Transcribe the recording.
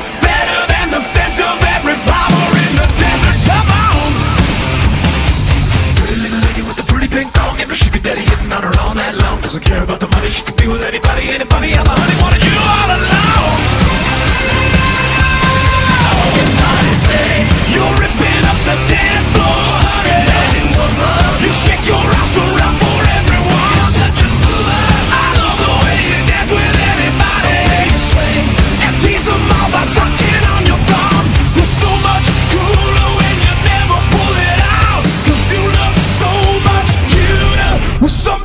Better than the scent of every flower in the desert. Come on. Pretty little lady with the pretty pink sugar daddy hitting on her all night long Doesn't care about the money. She could be with anybody, anybody, I'm a What's up?